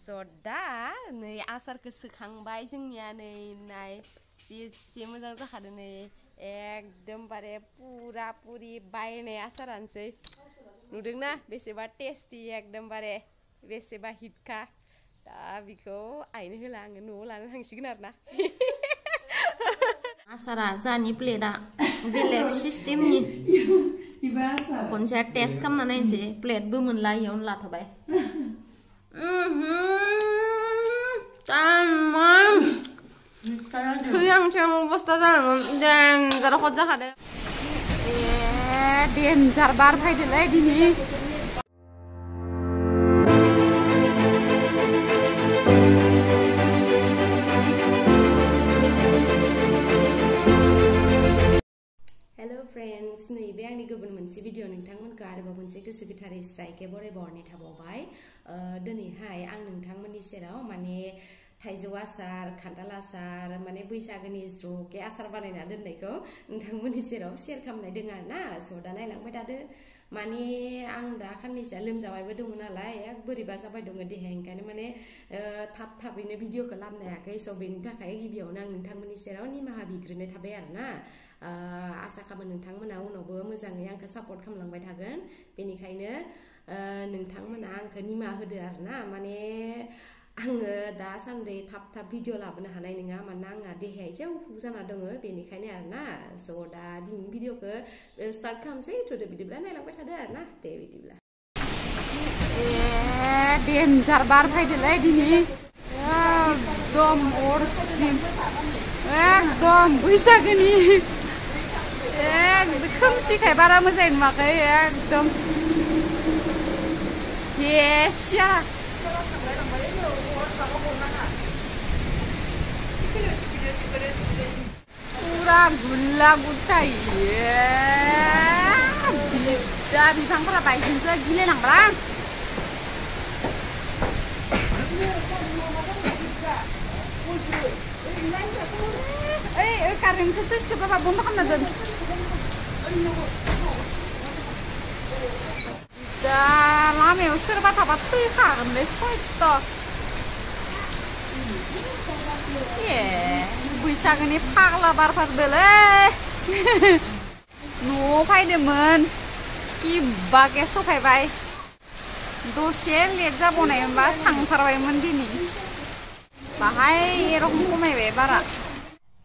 जदा नै आसारखौ सोखांबाय जोंनिया नै नाय जि मोजां जाखादों नै एकदमबारे पुरा पुरि बायनाय आसारानोसै नुदोंना बेसेबा टेस्टि एकदमबारे बेसेबा हिटखा दा बेखौ आइनो होला आङो न'आव लानो थांसिगोन आरो ना आसारा जानि प्लेटआ बेलेग सिस्टेमनि खनसे टेस्ट खालामना नायनोसै प्लेटबो मोनला इयावनो लाथ'बाय ডেঞ্জাৰ বাৰ ফাইদিলে দিনে video nongthangmon ka are babun cheke sikithare strike bore borne thabobai deni hai ang nongthangmoni serao mane थाइजौ आसार खान्थाल आसार माने बैसागोनि ज्र'के आसार बानायना दोननायखौ नोंथांमोननि सेराव सेयार खालामनाय दङ आरो ना स' दा नायलांबाय थादो มันนี่อังดาขันนี้จะลืมจะไว้ไว้ดูนอะไรบุรีบาสไปดูเงินดีแห่งกันนี่มันนี่ทับทับในวิดีโอกลับเนี่ยก็ยังโซบินถ้าใครกี่เบียวนั่งทางมันนี่เสร็แล้วนี่มาหาบีกรในทับแบบนะอาสาันหนึ่งทางมันเอาหนอเบื่อมือจังยังก็ซับปอดคำหลังไปทางกันเป็นอีกใครเนื้อหนึ่งทางมันอังคือนี่มาฮือเดาร์นะมันนี่ Angga da sande tap tap video lah bener hanai nengga mana nengga deh hei cewu kuza na dong ngue bini kaini arna so da ding video ke start kam se itu de bidi belanai lang kwetada arna te bidi lah. Bien bar pai de lai dini. Dom or Eh dom wisa geni. Eh dikem si kai bara mesen dom. Yes ya kurang gulang kutai ya dah bifang para pai jinsa gile nang barang eh, eh, karing khusus kita pak bunda kan ada. Da, lame ya, usir bat apa tuh karim les koi ए बैसागोनि फाग्ला बारफारदोलै न'आव फैदोंमोन कि बागे सफायबाय दसे लेट जाबावनाय होनबा थांथारबायमोन दिनै बाहाय एरखम खमायबाय बारा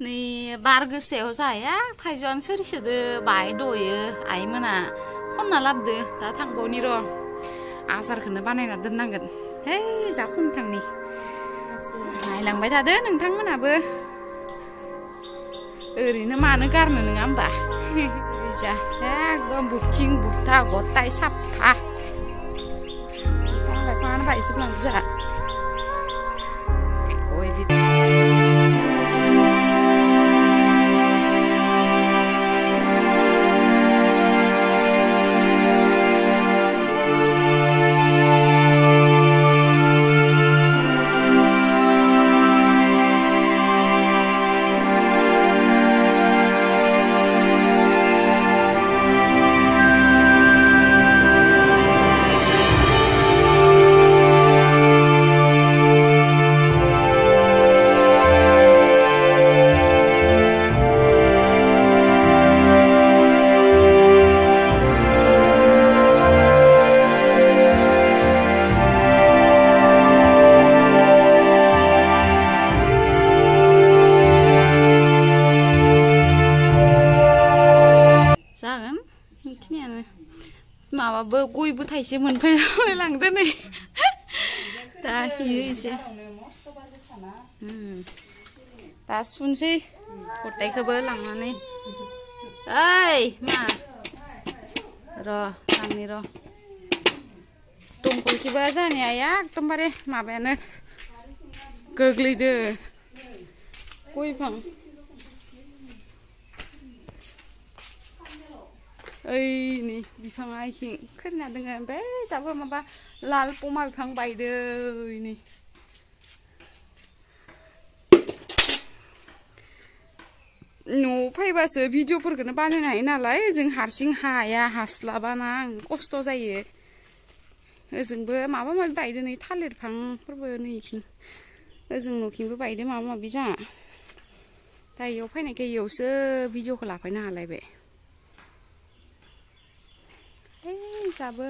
नै बार गोसायाव जाया थाइजौआनो सोरिसोदो बाहाय दयो आइमोना खनना लाबोदो दा थांबावनि र' आसारखौनो बानायना दोननांगोन है जा खम थांनि नायलांबाय थादो नोंथांमोनाबो ओरैनो मानो गारनो नङा होमबा जा एकदम बुकथिं बुकथा गथाय साफा बिफां लाइफाङानो बायजोबलांदो जोंहा खायसे मोनफैना फैलांदो नै दा हियो एसे दा सुनसै गथायखौबो लांनानै ओइ मा र' आंनि र' दंखलखिबो जानाया एकदमबारे माबायानो गोग्लैदो गय बिफां ไอ้นี่บีฟังไอ้ขิงขึ้นนะดึงเงินเบ้สาวเมาบ้าลาลปูมาบีฟังใบเดอร์นี่หนูไปบ้าเสือพี่จูพูดกันบ้านไหนน่ะไรซึ่งหาสิงหายาหาสลาบ้านังก็สตโตใจเออซึ่งเบ้มาบ้ามาใบเดิร์นท่าเล็ดพังพูดเบอรนี่ขิงเอซึ่งหนูคิงก็ใบเดิรมาบ้ามาบีจ้าแต่โยไปไหนแกโยเสือพี่จูเขาลาไปหน้าอะไรเบ้ जाबो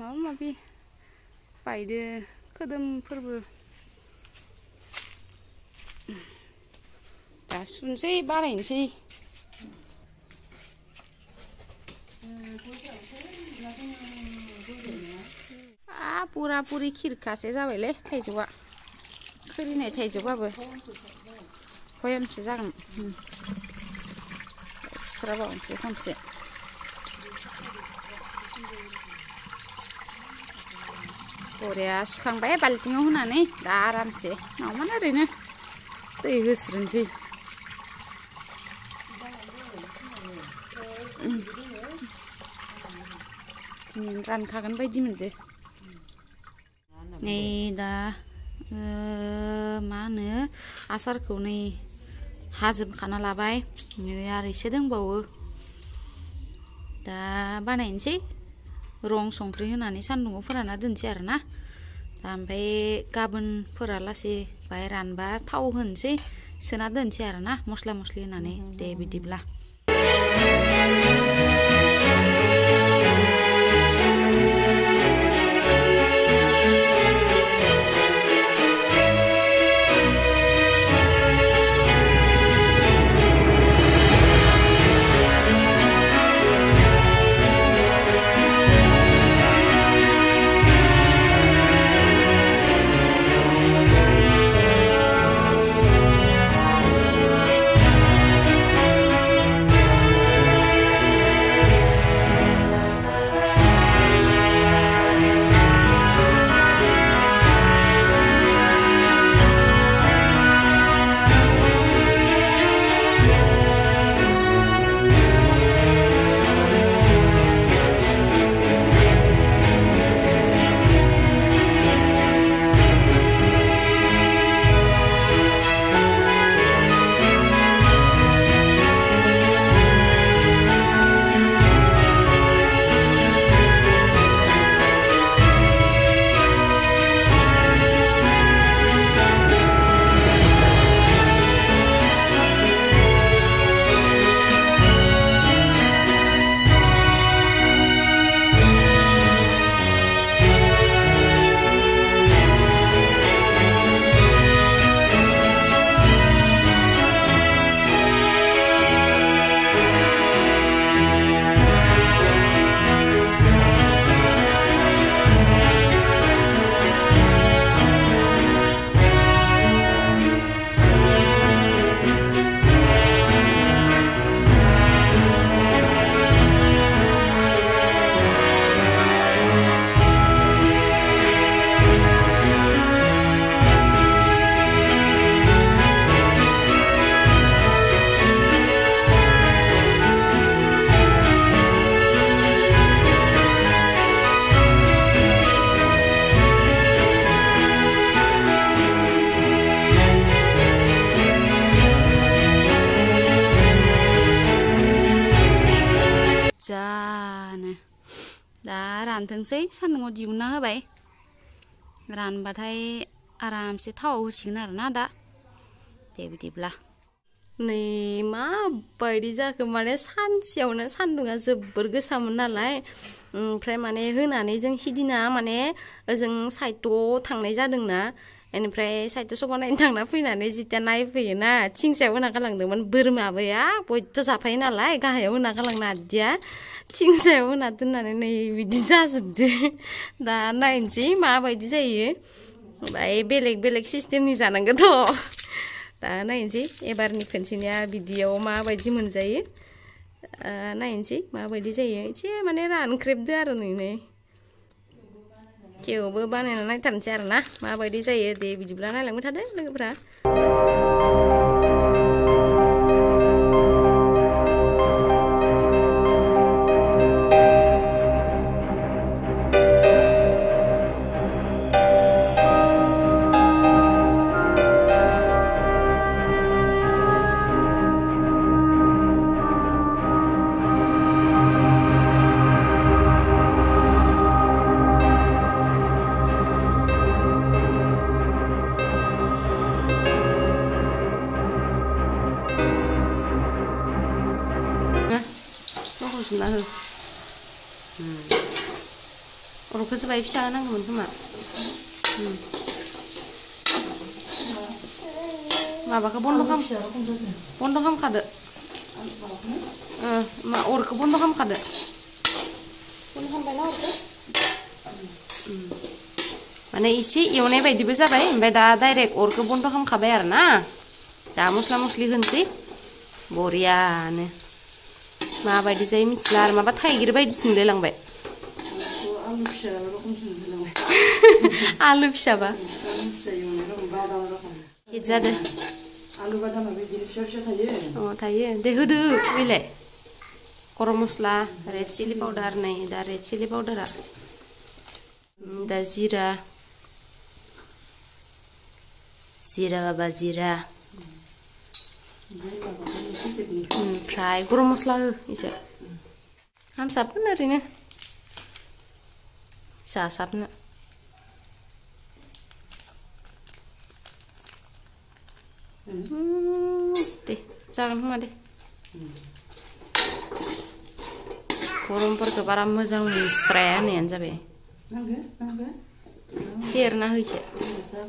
माबा माबि बायदो खोदोमफोरबो दा सुनोसै बानायनोसै आ पुरा पुरि खिरखासो जाबायलै थाइजौआ खोरिनाय थाइजौबाबो भयामसो जागोन सुस्राबावनोसै खनसे बरिया सुखांबाय बाल्थिङाव होनानै दा आरामसे मावमान ओरैनो दै होस्रोनोसै दिनै रानखागोन बायदि मोनदो नै दा मा होनो आसारखौ नै हाजोबखाना लाबाय नै आरो एसे दंबावो दा बानायनोसै रं संख्रि होनानै सान्दुङाव फोरानना दोनसै आरो ना दा ओमफ्राय गाबोनफोरा लासै बाहाय रानबा थाव होनोसै सोना दोनसै आरो ना मस्ला मस्लि होनानै दे बिदिब्ला रानथोंसै सान्दुङाव दिहुनना होबाय रानबाथाय आरामसे थावाव होसिगोन आरोना दा दे बिदिब्ला नै माबायदि जाखो माने सानसेयावनो सान्दुङा जोबोर गोसामोन नालाय ओमफ्राय माने होनानै जों हिदिना माने ओजों साइडआव थांनाय जादोंना Ini pray saya tu semua nak nak fina ni si tenai fina. Cing saya nak kalang tu, mana berm apa ya? Boleh tu siapa ina lagi? Ya, kah ya, nak kalang nadia. Cing saya nak tu nak ini bisa sebde. Dah nak ini ma apa itu saya? Ya? Baik belik belik sistem ni sana gitu. Dah nak ini. Ebar ya, ni fensinya video ma apa itu menjadi. Nah, nah ini ma apa itu Cie mana ran kripto arun ini. केवबो बानायना नायथारनोसै आरो ना माबायदि जायो दे बिदिब्ला नायलांबाय थादो लोगोफोरा subscribe siya ng mga tuma. Hmm. Ma, baka bon bakam. Bon bakam kada. Uh, eh, ma, ur ka bon bakam kade? Bon bakam bala ur ka. Hmm. Mana isi, yun na bay, di ba sabay? Bay da direct ur ka bon bakam kabayar na. Damos lang musli hansi. Boriyane. Ma, bay di sini imit Ma, ba thay gira bay di sini sundelang bay. आलु फिसाबा आलु फिसाबा जादों आलु बादामाबो बिदिनो फिसा फिसा थायो अ थायो दे होदो बेलाय गरम मस्ला रेड चिलि पाउडार नै दा रेड चिलि पाउडारा दा जिरा जिरा बाबा जिरा ओमफ्राय गरम मस्ला हो इसे हामसाबगोन ओरैनो Sasapna. di, hmm. Deh, jangan deh. Kurang perkeparan mojang misrean ya, jabe. be, nangge. Tiar nahu je. Hmm.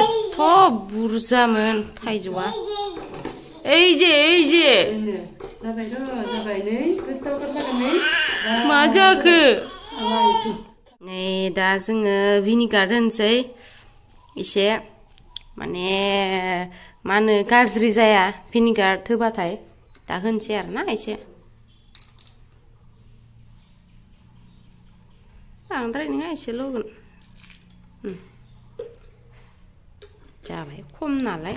Eto burzamen, tai এই যে এই যে जाबायथ' जाबायलै गोथाव जागोनलै मा जाखो नै दा जोङो भिनिगार होनोसै एसे माने मा होनो गाज्रि जाया भिनिगार होबाथाय दा होनोसै आरो ना एसे बांद्राय नङा एसेल' होगोन जाबाय खम नालाय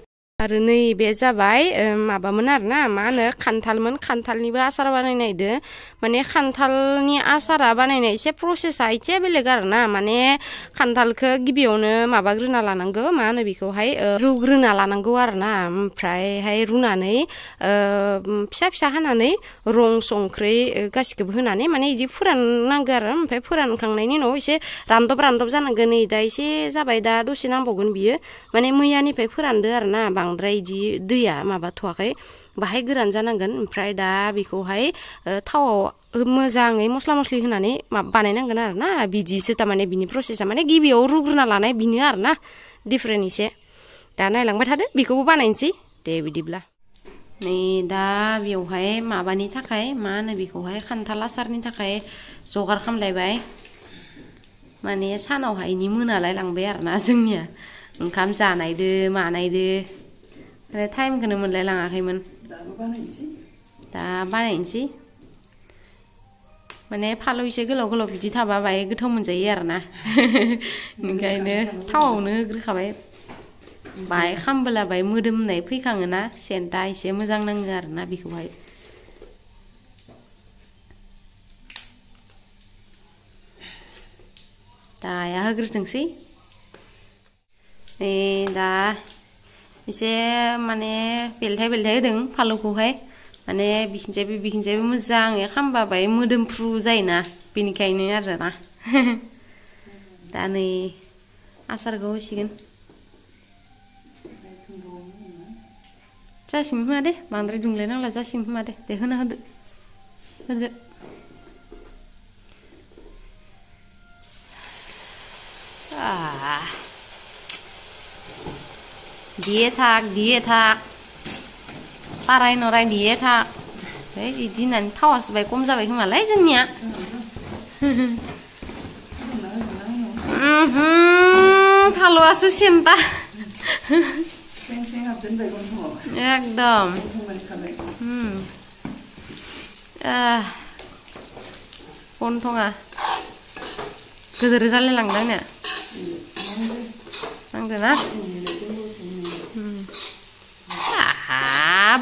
आरो नै बे जाबाय माबामोन आरोना मा होनो खान्थालमोन खान्थालनिबो आसार बानायनायदो माने खान्थालनि आसारा बानायनाय एसे प्रसेसा एसे बेलेग आरोना माने खान्थालखौ गिबियावनो माबाग्रोना लानांगौ मा होनो बेखौहाय रुग्रोना लानांगौ आरोना ओमफ्रायहाय रुनानै फिसा फिसा हानानै रं संख्रै गासिखौबो होनानै माने इदि फोराननांगौ आरो ओमफ्राय फोरानखांनायनि उनाव एसे रानदब रानदब जानांगौ नै दा एसे जाबाय दा दसे नांबावगोन बियो माने मैयानिफ्राय फोरानदो आरोना बां बांद्राय इदि दैया माबाथ'वाखै बाहाय गोरान जानांगोन ओमफ्राय दा बेखौहाय थावआव मोजाङै मस्ला मस्लि होनानै बानायनांगोन आरो ना बिदिसो थारमाने बिनि प्रसेसा माने गिबियाव रुग्रोना लानाय बिनो आरो ना डिफारेन्ट एसे दा नायलांबाय थादो बेखौबो बानायनोसै दे बिदिब्ला नै दा बेवहाय माबानि थाखाय मा होनो बेखौहाय खान्थाल आसारनि थाखाय जगार खालामलायबाय माने सानावहायनि मोनालाय लांबाय आरो ना जोंनिया ओंखाम जानायदो मानायदो rồi thay mình cần mình lại là khi mình ta dạ, dạ, ba này chứ mình ấy phát lui chơi cứ lô cái lô cái chữ thà bà vậy cứ thông mình dễ dàng nè cái nữa thao nữa cứ khá vậy bài khăm bê là bài mưa đêm này phi khăng nè sen tay sẽ mới răng năng gà nè bị không vậy ta ya hơ cứ từng xí ê đã dạ. एसे माने बेलथाय बेलथाय होदों फालौखौहाय माने बिखिनजायबो बिखिनजायबो मोजाङै खामबा बाय मोदोमफ्रु जायोना बेनिखायनो आरोना दा नै आसारखौ होसिगोन जासिगोन खोमा दे बांद्राय दुंलाय नांला जासिगोन खोमा दे दे होना होदो होदो Ah. দিয়ে থাক দিয়ে থাক পারায় নরায় দিয়ে থাক है इदि होननानै थावा सुबाय खम जाबाय खोमालाय जोंनिया थाल'आसो सेन्टा एकदम गन्थङा गिदिर जालायलांदों आंनिया नांदोना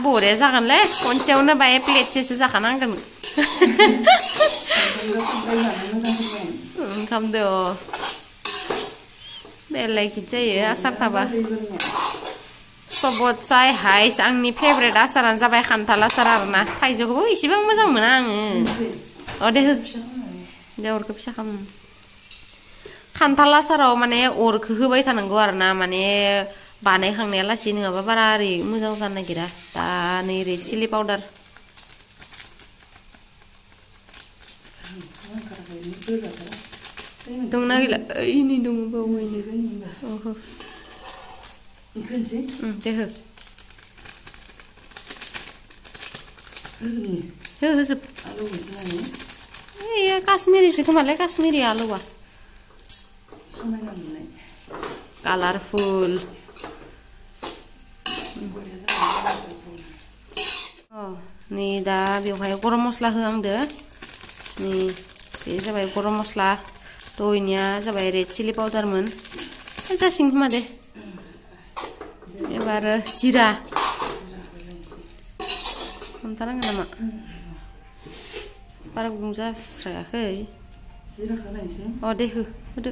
बरिया जागोनलै खनसेयावनो बाय प्लेटसेसो जाखानांगोन ओंखामदो अ बेलेगिद जायो आसार थाबा सबतसाय हाइस आंनि फेभरेट आसारानो जाबाय खान्थाल आसार आरोना थाइजौखौबो इसेबां मोजां मोना आङो अ दे हो दे अरखौ फिसा खालाम खान्थाल आसाराव माने अरखौ होबाय थानांगौ आरो ना माने banai hang nela si nga apa bara ri muzang san na gira ta ni chili powder dong na gila ini dong ba wo ini oh ho ikun si te ho ho ho sup iya kasmiri sih kemalai kasmiri alu wa colorful Ni da biu hai koro mosla hua mde ni pi za bai koro mosla to inya za bai re chili pau tar mun. Ni za sing ma de. Ni ba re sira. Ni ta nanga nama. Para Oh de hu. Hu de.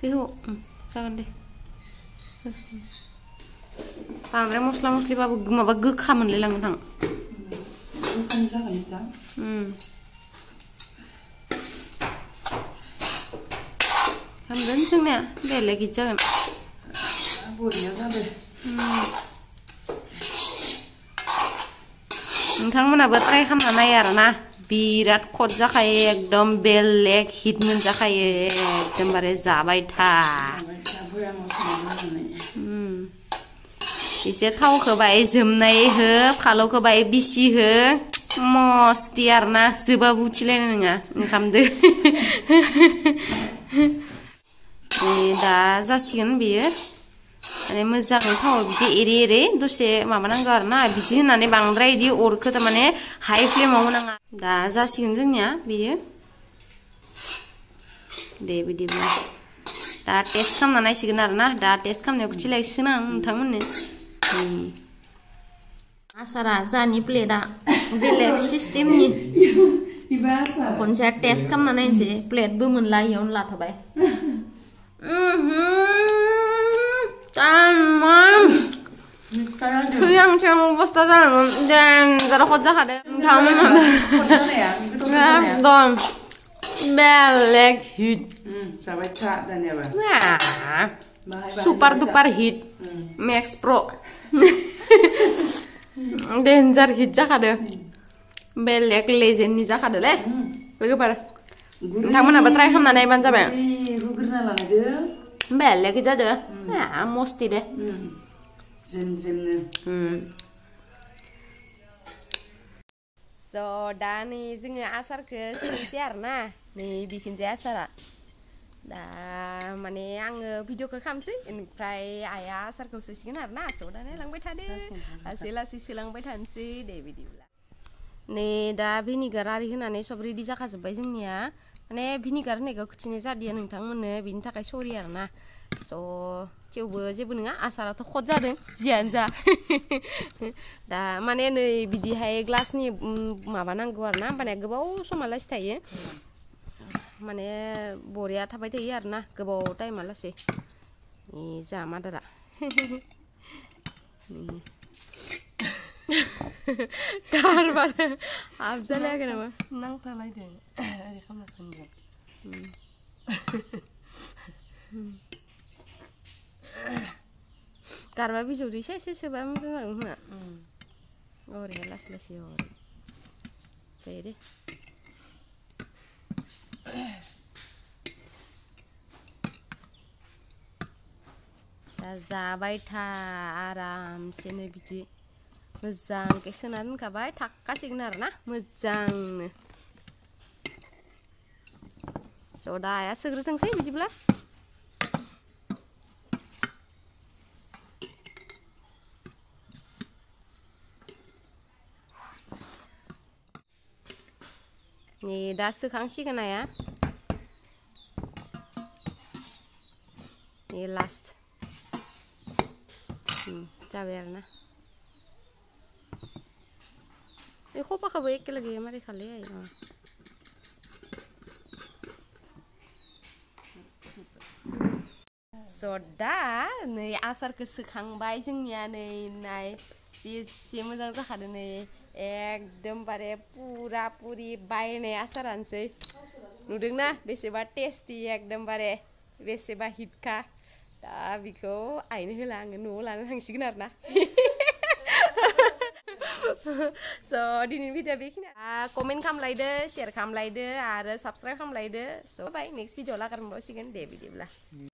Hu. Hu. ပါဗရမစလမစလီဘာဘုဂမဘဂခမန်လေလန်ငန်ဟမ်ဟမ်ဒန်းစင်းနဲ့လေလေကြီးချင်ဘူရဆန်တယ်ဟမ်ဟမ်ခံမနာဘတ်ခိုင်ခမနာယာရနာဘီရတ်ခုတ်ဇခိုင इसे थावखौ बाय जोमनाय हो फालौखौ बाय बिसि हो मस्ति आरो ना जोबा बुथिलायनाय नङा ओंखामदो दा जासिगोन बेयो माने मोजाङै थाव बिदि एरे एरे दसे माबानांगौ आरो ना बिदि होनानै बांद्राय बिदि अरखौ थारमाने हाइ फ्लेमाव होनाङा दा जासिगोन जोंनिया बेयो दे बिदिब्ला दा टेस्ट खालामना नायसिगोन आरो ना दा टेस्ट खालामनायाव खिथिलायसिगोन आं नोंथांमोननो आसारा जानि प्लेटआ बेलेग सिस्टेमनि खनसे टेस्ट खालामना नायनोसै प्लेटबो मोनला इयावनो लाथाबाय थैहां थैहां अबस्था जालांगोन देनजार जाखादों नोंथांमोनहा दं Belek hit. Sampai cak dan ya, Bang. Nah. Super duper hit. Max Pro. Danger hit cak ada. Belek legend nih cak ada leh. Lagi pada. Kamu nak betray kamu nanya bang cak ya? Rugir nala deh. Belek itu ada. Nah, mesti deh. Zin zin deh. So, Dani, sing asar ke siar na ni bikin zia asar lah. Dah, mana yang video ke kam si In pray ayah asar ke usisi kinar na so Dani lang bet hadi. Asila ah, si silang bet hansi de video lah. Nih, dah bini garari hina nih, sobri di jaka bai sing ya. Mana bini garani ke kucing zadi dia nih tang mana, bini takai sori ya So, Iwbo ji bung nanga asara toh ko jadeng jianja da mane ne biji hayi klas ni ma bana ngi warna, mane gba wu so malas ta ye, mane boria taba tei yarna gba wu ta yi malas ye, ni jama dara ka harba le abjala gana ma nang ta lai de ari kama sangja गारबा बिजौदै सेसे सोबा मोजां जागोन खोमा ओरैहाय लासै लासै हरै ओमफ्राय दे दा जाबाय था आरामसेनो बिदि मोजांखै सोना दोनखाबाय थाखासिगोन आरो ना मोजांनो ज' दाया सोग्रोथोंसै बिदिब्ला Nii dhaa sikhang sikana yaa Nii last Chabera na Nii khopa khaba ekilaga yaa marika liyaa yaa So dhaa nii asarka sikhang bhai zing yaa nii एकदमबारे पुरापुरि बायनाय आसारानोसै नुदोंना बेसेबा टेस्टि एकदमबारे बेसेबा हिटखा दा बेखौ आइनो होला आङो न'आव लाना थांसिगोन आरो ना स' दिनैनि भिडिअ बेखिनि कमेन्ट खालामलायदो शेयार खालामलायदो आरो साबस्क्राइब खालामलायदो स' बाय नेक्स्ट भिडिअ लागारबावसिगोन दे बिदिब्ला